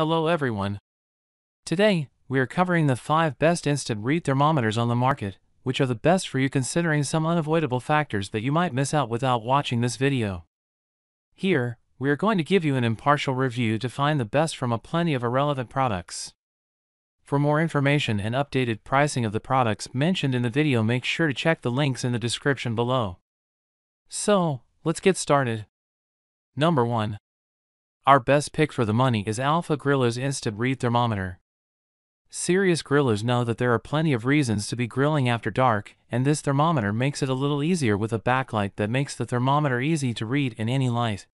Hello everyone. Today, we are covering the 5 best instant read thermometers on the market, which are the best for you considering some unavoidable factors that you might miss out without watching this video. Here, we are going to give you an impartial review to find the best from a plenty of irrelevant products. For more information and updated pricing of the products mentioned in the video make sure to check the links in the description below. So, let's get started. Number 1. Our best pick for the money is Alpha Griller's Instant Read Thermometer. Serious grillers know that there are plenty of reasons to be grilling after dark, and this thermometer makes it a little easier with a backlight that makes the thermometer easy to read in any light.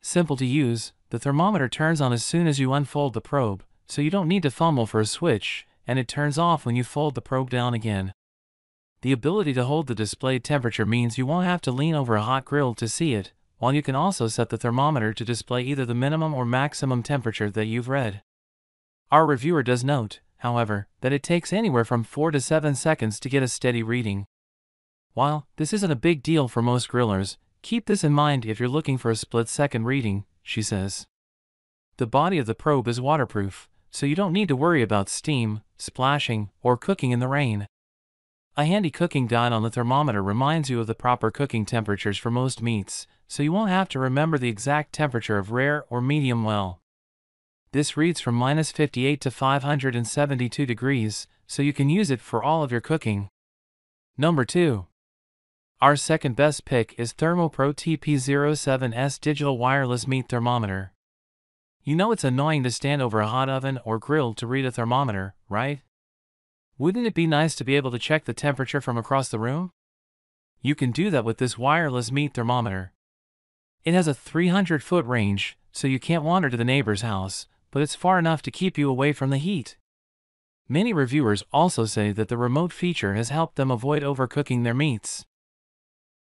Simple to use, the thermometer turns on as soon as you unfold the probe, so you don't need to fumble for a switch, and it turns off when you fold the probe down again. The ability to hold the displayed temperature means you won't have to lean over a hot grill to see it, while you can also set the thermometer to display either the minimum or maximum temperature that you've read. Our reviewer does note, however, that it takes anywhere from 4 to 7 seconds to get a steady reading. While this isn't a big deal for most grillers, keep this in mind if you're looking for a split second reading, she says. The body of the probe is waterproof, so you don't need to worry about steam, splashing, or cooking in the rain. A handy cooking guide on the thermometer reminds you of the proper cooking temperatures for most meats, so you won't have to remember the exact temperature of rare or medium well. This reads from minus 58 to 572 degrees, so you can use it for all of your cooking. Number 2. Our second best pick is ThermoPro TP07S Digital Wireless Meat Thermometer. You know it's annoying to stand over a hot oven or grill to read a thermometer, right? Wouldn't it be nice to be able to check the temperature from across the room? You can do that with this wireless meat thermometer. It has a 300 foot range, so you can't wander to the neighbor's house, but it's far enough to keep you away from the heat. Many reviewers also say that the remote feature has helped them avoid overcooking their meats.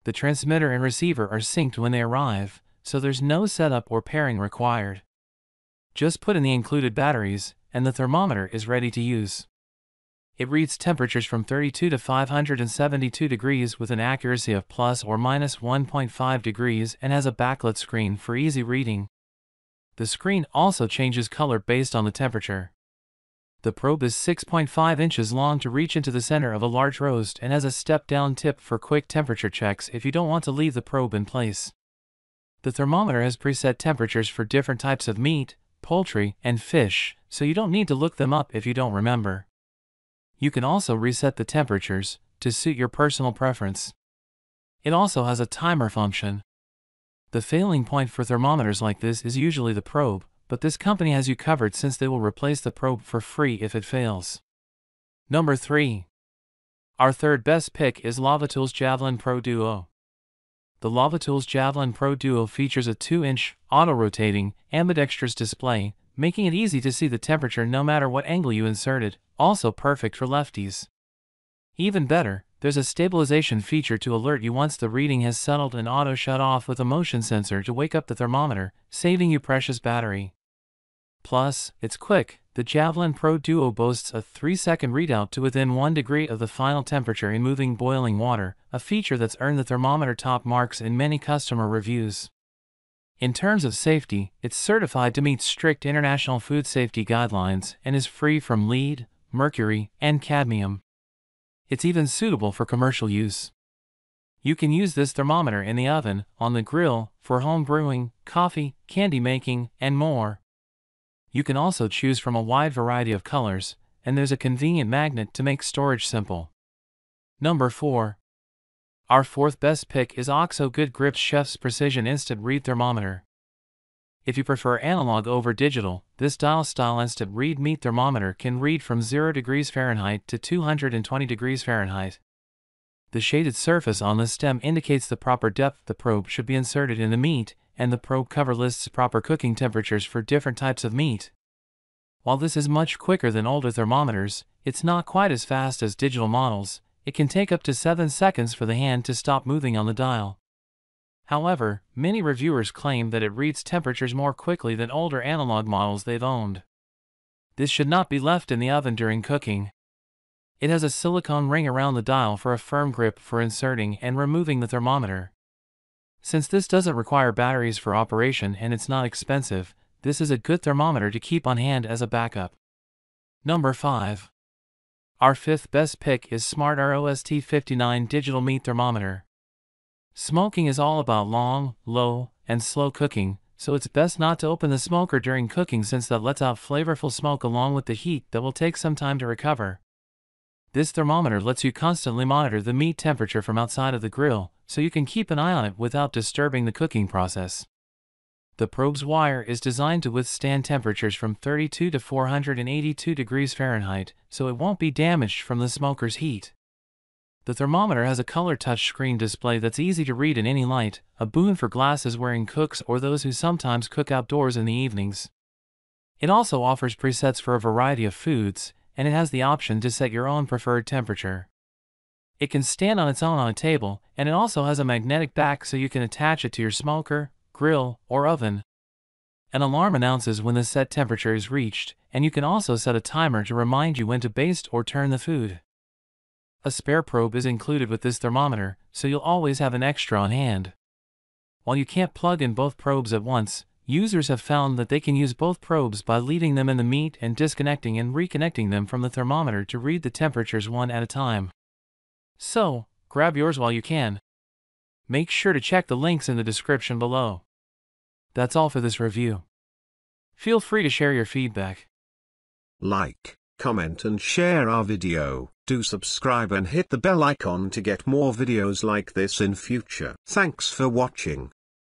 The transmitter and receiver are synced when they arrive, so there's no setup or pairing required. Just put in the included batteries, and the thermometer is ready to use. It reads temperatures from 32 to 572 degrees with an accuracy of plus or minus 1.5 degrees and has a backlit screen for easy reading. The screen also changes color based on the temperature. The probe is 6.5 inches long to reach into the center of a large roast and has a step-down tip for quick temperature checks if you don't want to leave the probe in place. The thermometer has preset temperatures for different types of meat, poultry, and fish, so you don't need to look them up if you don't remember. You can also reset the temperatures to suit your personal preference. It also has a timer function. The failing point for thermometers like this is usually the probe, but this company has you covered since they will replace the probe for free if it fails. Number 3. Our third best pick is Lavatools Javelin Pro Duo. The Lavatools Javelin Pro Duo features a 2-inch, auto-rotating, ambidextrous display, making it easy to see the temperature no matter what angle you insert it, also perfect for lefties. Even better, there's a stabilization feature to alert you once the reading has settled and auto shut off with a motion sensor to wake up the thermometer, saving you precious battery. Plus, it's quick. The Javelin Pro Duo boasts a 3-second readout to within 1 degree of the final temperature in moving boiling water, a feature that's earned the thermometer top marks in many customer reviews. In terms of safety, it's certified to meet strict international food safety guidelines and is free from lead, mercury, and cadmium. It's even suitable for commercial use. You can use this thermometer in the oven, on the grill, for home brewing, coffee, candy making, and more. You can also choose from a wide variety of colors, and there's a convenient magnet to make storage simple. Number 4. Our fourth best pick is OXO Good Grips Chef's Precision Instant Read Thermometer. If you prefer analog over digital, this dial-style instant read meat thermometer can read from 0 degrees Fahrenheit to 220 degrees Fahrenheit. The shaded surface on the stem indicates the proper depth the probe should be inserted in the meat, and the probe cover lists proper cooking temperatures for different types of meat. While this is much quicker than older thermometers, it's not quite as fast as digital models, it can take up to 7 seconds for the hand to stop moving on the dial. However, many reviewers claim that it reads temperatures more quickly than older analog models they've owned. This should not be left in the oven during cooking. It has a silicone ring around the dial for a firm grip for inserting and removing the thermometer. Since this doesn't require batteries for operation and it's not expensive, this is a good thermometer to keep on hand as a backup. Number 5. Our fifth best pick is SMARTRO ST59 Digital Meat Thermometer. Smoking is all about long, low, and slow cooking, so it's best not to open the smoker during cooking since that lets out flavorful smoke along with the heat that will take some time to recover. This thermometer lets you constantly monitor the meat temperature from outside of the grill, so you can keep an eye on it without disturbing the cooking process. The probe's wire is designed to withstand temperatures from 32 to 482 degrees Fahrenheit, so it won't be damaged from the smoker's heat. The thermometer has a color touchscreen display that's easy to read in any light, a boon for glasses wearing cooks or those who sometimes cook outdoors in the evenings. It also offers presets for a variety of foods, and it has the option to set your own preferred temperature. It can stand on its own on a table, and it also has a magnetic back so you can attach it to your smoker, grill, or oven. An alarm announces when the set temperature is reached, and you can also set a timer to remind you when to baste or turn the food. A spare probe is included with this thermometer, so you'll always have an extra on hand. While you can't plug in both probes at once, users have found that they can use both probes by leaving them in the meat and disconnecting and reconnecting them from the thermometer to read the temperatures one at a time. So, grab yours while you can. Make sure to check the links in the description below. That's all for this review. Feel free to share your feedback. Like, comment and share our video. Do subscribe and hit the bell icon to get more videos like this in future. Thanks for watching.